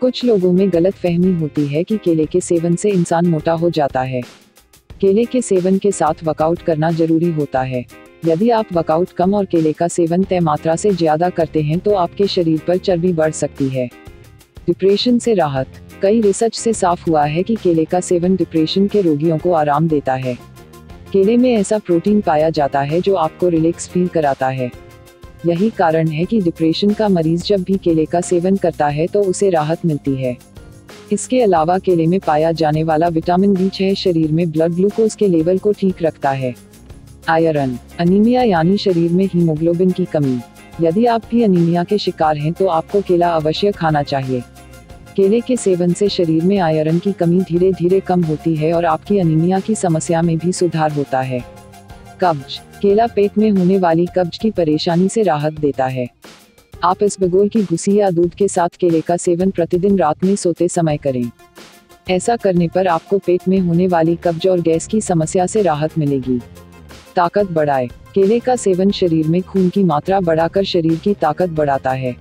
कुछ लोगों में गलत फहमी होती है कि केले के सेवन से इंसान मोटा हो जाता है। केले के सेवन के साथ वर्कआउट करना ज़रूरी होता है। यदि आप वर्कआउट कम और केले का सेवन तय मात्रा से ज़्यादा करते हैं तो आपके शरीर पर चर्बी बढ़ सकती है। डिप्रेशन से राहत। कई रिसर्च से साफ़ हुआ है कि केले का सेवन डिप्रेशन के रोगियों को आराम देता है। केले में ऐसा प्रोटीन पाया जाता है जो आपको रिलैक्स फील कराता है। यही कारण है कि डिप्रेशन का मरीज़ जब भी केले का सेवन करता है तो उसे राहत मिलती है। इसके अलावा केले में पाया जाने वाला विटामिन बी छह शरीर में ब्लड ग्लूकोज के लेवल को ठीक रखता है। आयरन अनीमिया यानी शरीर में हीमोग्लोबिन की कमी। यदि आप भी अनीमिया के शिकार हैं तो आपको केला अवश्य खाना चाहिए। केले के सेवन से शरीर में आयरन की कमी धीरे धीरे कम होती है और आपकी अनीमिया की समस्या में भी सुधार होता है। कब्ज, केला पेट में होने वाली कब्ज की परेशानी से राहत देता है। आप इस बगोल की भूसी या दूध के साथ केले का सेवन प्रतिदिन रात में सोते समय करें। ऐसा करने पर आपको पेट में होने वाली कब्ज और गैस की समस्या से राहत मिलेगी। ताकत बढ़ाए। केले का सेवन शरीर में खून की मात्रा बढ़ाकर शरीर की ताकत बढ़ाता है।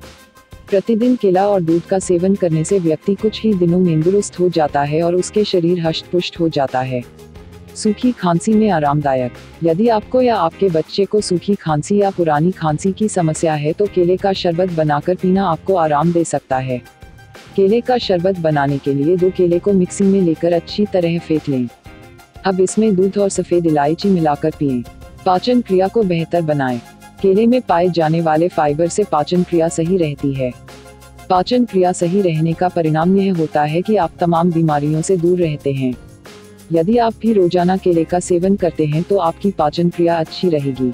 प्रतिदिन केला और दूध का सेवन करने से व्यक्ति कुछ ही दिनों में दुरुस्त हो जाता है और उसके शरीर हष्ट पुष्ट हो जाता है। सूखी खांसी में आरामदायक। यदि आपको या आपके बच्चे को सूखी खांसी या पुरानी खांसी की समस्या है तो केले का शरबत बनाकर पीना आपको आराम दे सकता है। केले का शरबत बनाने के लिए दो केले को मिक्सी में लेकर अच्छी तरह फेंक लें। अब इसमें दूध और सफ़ेद इलायची मिलाकर पिए। पाचन क्रिया को बेहतर बनाएँ। केले में पाए जाने वाले फाइबर से पाचन क्रिया सही रहती है। पाचन क्रिया सही रहने का परिणाम यह होता है कि आप तमाम बीमारियों से दूर रहते हैं। यदि आप भी रोज़ाना केले का सेवन करते हैं तो आपकी पाचन क्रिया अच्छी रहेगी।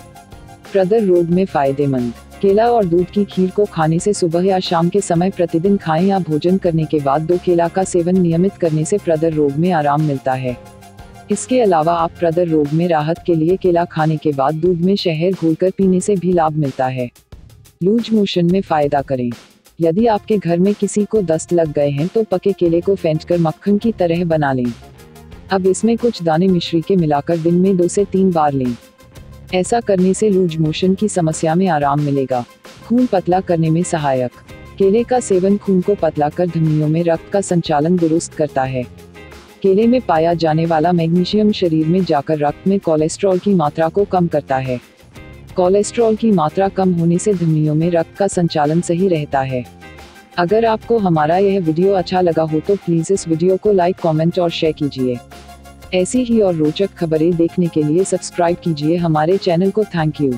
प्रदर रोग में फ़ायदेमंद। केला और दूध की खीर को खाने से सुबह या शाम के समय प्रतिदिन खाएँ या भोजन करने के बाद दो केला का सेवन नियमित करने से प्रदर रोग में आराम मिलता है। इसके अलावा आप प्रदर रोग में राहत के लिए केला खाने के बाद दूध में शहर घोलकर पीने से भी लाभ मिलता है। लूज मोशन में फ़ायदा करें। यदि आपके घर में किसी को दस्त लग गए हैं तो पके केले को फेंट मक्खन की तरह बना लें। अब इसमें कुछ दाने मिश्री के मिलाकर दिन में दो से तीन बार लें। ऐसा करने से लूज मोशन की समस्या में आराम मिलेगा। खून पतला करने में सहायक। केले का सेवन खून को पतला कर धमनियों में रक्त का संचालन दुरुस्त करता है। केले में पाया जाने वाला मैग्नीशियम शरीर में जाकर रक्त में कोलेस्ट्रॉल की मात्रा को कम करता है। कोलेस्ट्रॉल की मात्रा कम होने से धमनियों में रक्त का संचालन सही रहता है। अगर आपको हमारा यह वीडियो अच्छा लगा हो तो प्लीज़ इस वीडियो को लाइक, कमेंट और शेयर कीजिए। ऐसी ही और रोचक खबरें देखने के लिए सब्सक्राइब कीजिए हमारे चैनल को थैंक यू।